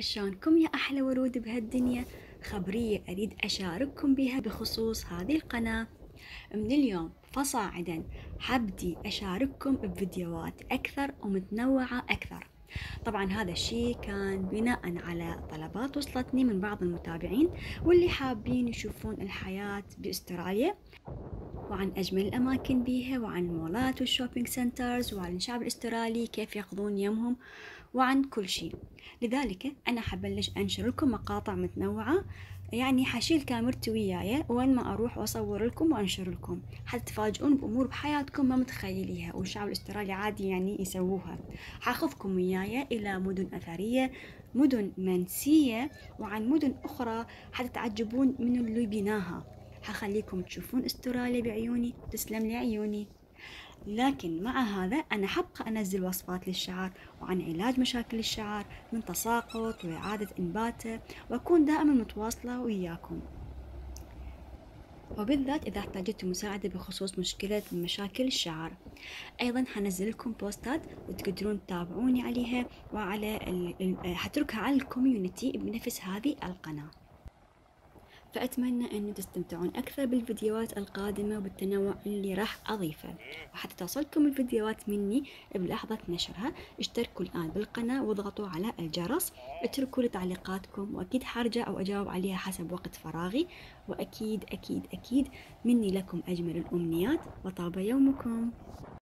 شلونكم يا أحلى ورود بهالدنيا؟ خبرية أريد أشارككم بها بخصوص هذه القناة. من اليوم فصاعدا حابدي أشارككم بفيديوهات أكثر ومتنوعة أكثر. طبعا هذا الشيء كان بناء على طلبات وصلتني من بعض المتابعين واللي حابين يشوفون الحياة بأستراليا. وعن أجمل الأماكن بيها وعن المولات وال shopping centers وعن الشعب الأسترالي كيف يقضون يومهم وعن كل شيء. لذلك أنا حبلش أنشر لكم مقاطع متنوعة يعني حشيل كاميرتي وياي وين ما أروح وأصور لكم وأنشر لكم. حتى تفاجئون بأمور بحياتكم ما متخيليها والشعب الأسترالي عادي يعني يسووها. حأخذكم وياي إلى مدن أثرية مدن منسية وعن مدن أخرى حتى تعجبون من اللي بناها. حخليكم تشوفون استراليا بعيوني تسلم لي عيوني. لكن مع هذا أنا حبقى أنزل وصفات للشعر وعن علاج مشاكل الشعر من تساقط وإعادة إنباته وأكون دائما متواصلة وياكم. وبالذات إذا احتاجتوا مساعدة بخصوص مشكلة مشاكل الشعر أيضا حنزل لكم بوستات وتقدرون تتابعوني عليها وعلى حتركها على الكوميونتي بنفس هذه القناة. فأتمنى أن تستمتعون أكثر بالفيديوهات القادمة وبالتنوع اللي راح أضيفه. وحتى توصلكم الفيديوهات مني بلحظة نشرها اشتركوا الآن بالقناة واضغطوا على الجرس اتركوا لي تعليقاتكم وأكيد حرجع أو أجاوب عليها حسب وقت فراغي. وأكيد أكيد أكيد مني لكم أجمل الأمنيات. وطاب يومكم.